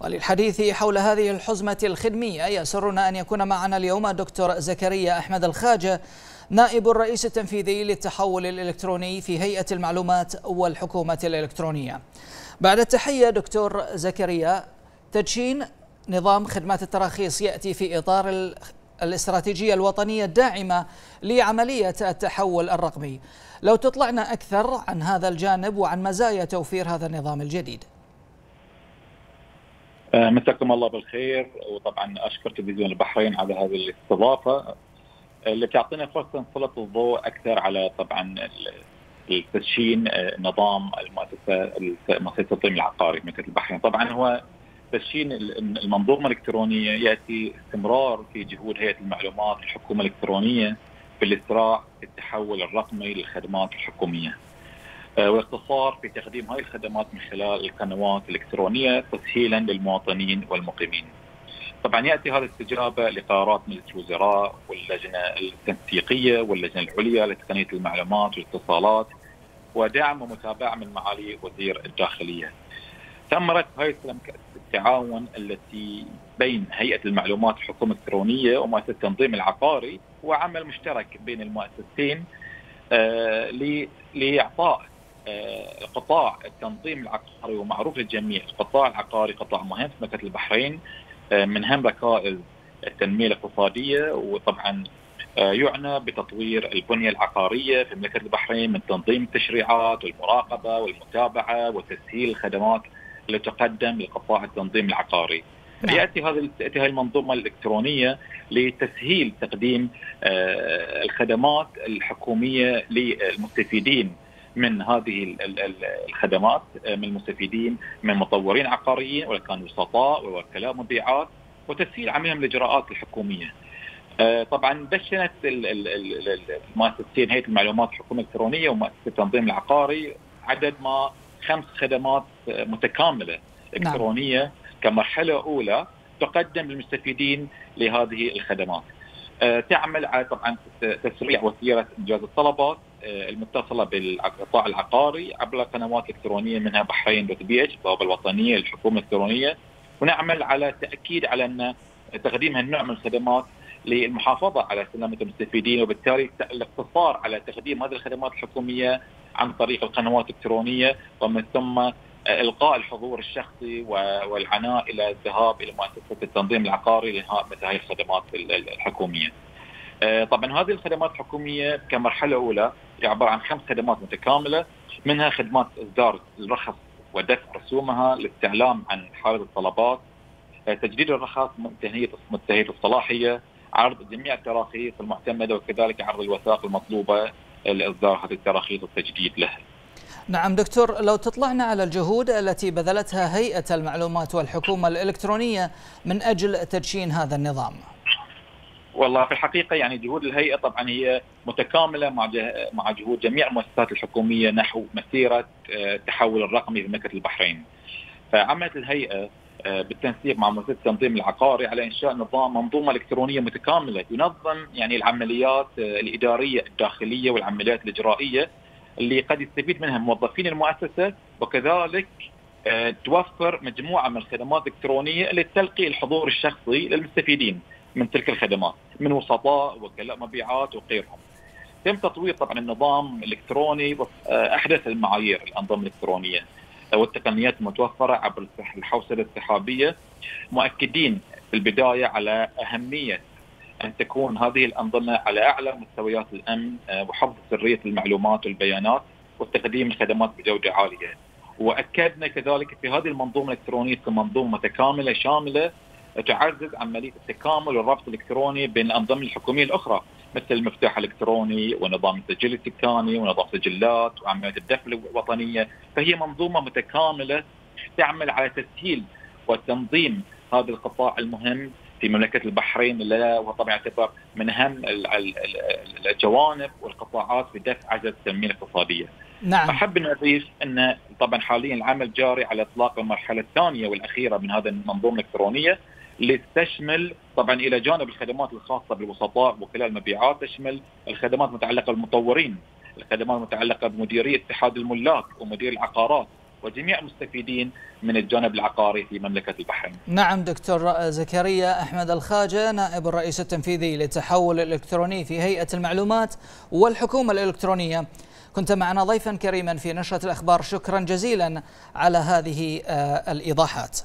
وللحديث حول هذه الحزمة الخدمية يسرنا أن يكون معنا اليوم دكتور زكريا أحمد الخاجة نائب الرئيس التنفيذي للتحول الإلكتروني في هيئة المعلومات والحكومة الإلكترونية. بعد التحية دكتور زكريا تدشين نظام خدمات التراخيص يأتي في إطار الاستراتيجية الوطنية الداعمة لعملية التحول الرقمي. لو تطلعنا أكثر عن هذا الجانب وعن مزايا توفير هذا النظام الجديد. مساكم الله بالخير وطبعا أشكر تلفزيون البحرين على هذه الاستضافة اللي تعطينا فرصة نسلط الضوء أكثر على طبعا التدشين آه، نظام المؤسسه مؤسسه التنظيم العقاري مثل البحرين طبعا هو تدشين المنظومة الإلكترونية يأتي استمرار في جهود هيئة المعلومات الحكومة الإلكترونية في الإسراع في التحول الرقمي للخدمات الحكومية. آه، واختصار في تقديم هذه الخدمات من خلال القنوات الإلكترونية تسهيلا للمواطنين والمقيمين. طبعا يأتي هذا استجابة لقرارات مجلس الوزراء واللجنة التنسيقية واللجنة العليا لتقنية المعلومات والاتصالات ودعم ومتابعة من معالي وزير الداخلية. ثمرت هذه التعاون التي بين هيئة المعلومات الحكومة الإلكترونية ومؤسسة التنظيم العقاري وعمل مشترك بين المؤسستين آه لإعطاء قطاع التنظيم العقاري ومعروف للجميع القطاع العقاري قطاع مهم في مملكه البحرين آه من أهم ركائز التنمية الاقتصادية وطبعا آه، يعنى بتطوير البنية العقارية في مملكه البحرين من تنظيم التشريعات والمراقبة والمتابعة وتسهيل الخدمات اللي تقدم لقطاع التنظيم العقاري. نعم. يأتي هذه تاتي هذه المنظومة الإلكترونية لتسهيل تقديم آه، الخدمات الحكومية للمستفيدين من هذه الخدمات آه، من المستفيدين من مطورين عقاريين ولا كانوا وسطاء ووكلاء مبيعات وتسهيل عملهم الاجراءات الحكومية. آه، طبعا دشنت المؤسستين هيئة المعلومات الحكومية الإلكترونية ومؤسسة التنظيم العقاري عدد ما خمس خدمات متكاملة نعم. إلكترونية نعم. كمرحلة أولى تقدم للمستفيدين لهذه الخدمات. آه، تعمل على طبعا تسريع وسيلة إنجاز الطلبات آه، المتصلة بالقطاع العقاري عبر قنوات إلكترونية منها Bahrain dot bh البوابه الوطنية للحكومه الإلكترونية ونعمل على تأكيد على أن تقديم هالنوع من الخدمات للمحافظة على سلامة المستفيدين وبالتالي الاقتصار على تقديم هذه الخدمات الحكومية عن طريق القنوات الإلكترونية ومن ثم إلقاء الحضور الشخصي والعناء إلى الذهاب إلى مؤسسة التنظيم العقاري لإنهاء مثل هذه الخدمات الحكومية. آه، طبعا هذه الخدمات الحكومية كمرحلة أولى هي عبارة عن خمس خدمات متكاملة منها خدمات إصدار الرخص ودفع رسومها الاستعلام عن حالة الطلبات آه، تجديد الرخص منتهيه الصلاحية عرض جميع التراخيص المعتمدة وكذلك عرض الوثائق المطلوبة لإصدار هذه التراخيص والتجديد لها. نعم دكتور لو تطلعنا على الجهود التي بذلتها هيئة المعلومات والحكومة الإلكترونية من أجل تدشين هذا النظام والله في الحقيقة يعني جهود الهيئة طبعا هي متكاملة مع مع جهود جميع المؤسسات الحكومية نحو التحول آه، الرقمي في مملكة البحرين. فعملت الهيئة آه، بالتنسيق مع مؤسسة التنظيم العقاري على إنشاء نظام منظومة إلكترونية متكاملة ينظم يعني العمليات آه، الإدارية الداخلية والعمليات الإجرائية اللي قد يستفيد منها موظفين المؤسسة وكذلك توفر مجموعة من الخدمات الإلكترونية لتلقي الحضور الشخصي للمستفيدين. من تلك الخدمات من وسطاء وكلاء مبيعات وغيرهم. تم تطوير طبعا النظام الإلكتروني احدث المعايير الأنظمة الإلكترونية والتقنيات المتوفرة عبر الحوسبة السحابيه مؤكدين في البداية على أهمية أن تكون هذه الأنظمة على أعلى مستويات الأمن آه، وحفظ سرية المعلومات والبيانات وتقديم الخدمات بجودة عالية. وأكدنا كذلك في هذه المنظومة الإلكترونية كمنظومة متكاملة شاملة تعزز عمليه التكامل والربط الإلكتروني بين الأنظمة الحكومية الأخرى مثل المفتاح الإلكتروني ونظام التسجيل السكاني ونظام سجلات وعمليات الدفع الوطنية فهي منظومة متكاملة تعمل على تسهيل وتنظيم هذا القطاع المهم في مملكة البحرين اللي هو طبعا يعتبر من أهم الجوانب والقطاعات في دفع عجله التنمية الاقتصادية. نعم. أحب أن أضيف أن طبعا حاليا العمل جاري على إطلاق المرحلة الثانية والأخيرة من هذه المنظومة الإلكترونية لتشمل طبعا إلى جانب الخدمات الخاصة بالوسطاء وكلاء المبيعات تشمل الخدمات المتعلقه بالمطورين، الخدمات المتعلقه بمديرية اتحاد الملاك ومدير العقارات وجميع المستفيدين من الجانب العقاري في مملكة البحرين. نعم دكتور زكريا أحمد الخاجة نائب الرئيس التنفيذي للتحول الإلكتروني في هيئة المعلومات والحكومة الإلكترونية. كنت معنا ضيفا كريما في نشرة الأخبار شكرا جزيلا على هذه آه، الإيضاحات.